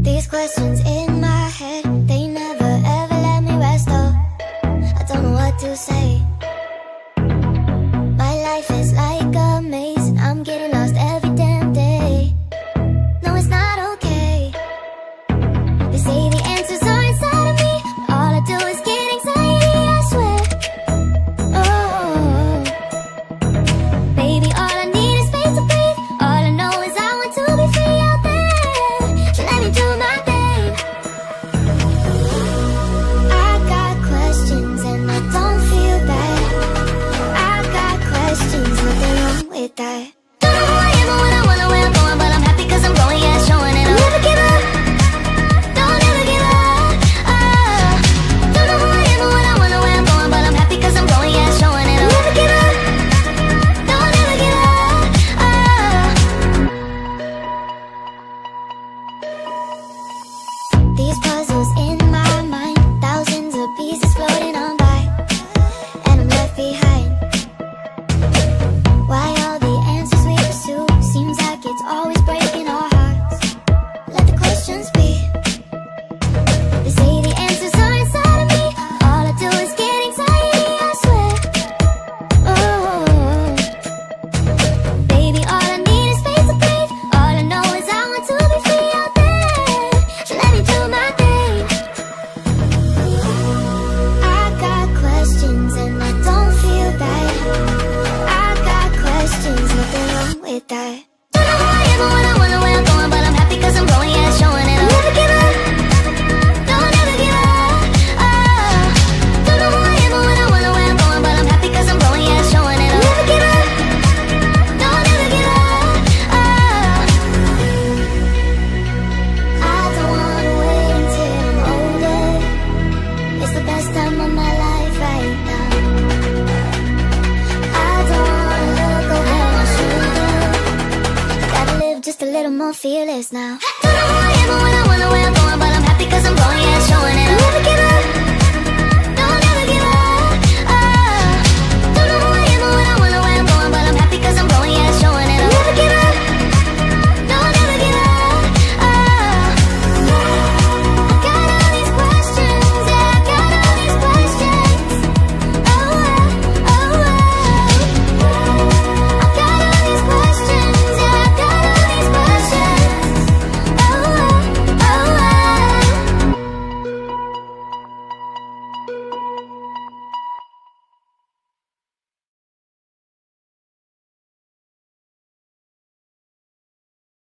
These questions in my head, they never ever let me rest. Oh, I don't know what to say. that. Uh, don't know who I am or where I'm going But I'm I'm going, yeah, showing it up Never give up. Don't give up. Don't know who I am or where I'm going But I'm I'm going, yeah, showing it up. Never give up. Don't give up. These I'm more fearless now. Don't know I am or I wanna, where I'm going But I'm happy cause I'm yeah, showing it Never give